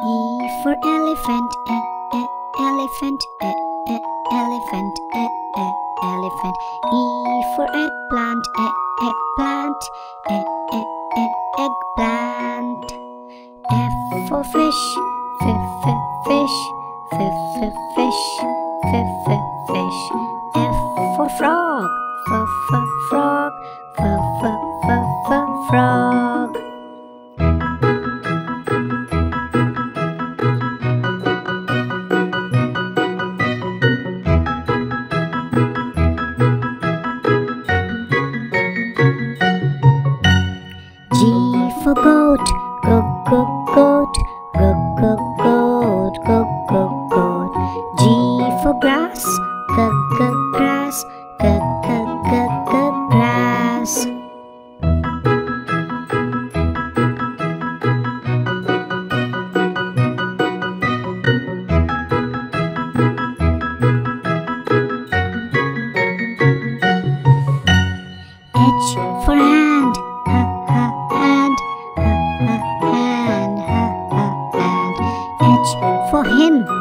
for elephant, e, e, elephant, e, e, elephant, e, e, elephant. E for eggplant, e, eggplant, e, e, e, eggplant. F for fish, f, f, fish, f, f, fish, f, f, fish. F for frog, f, f, frog, for goat, go go goat, go go goat, go go goat. G for grass, g g grass, g g g g grass. H for edge for him.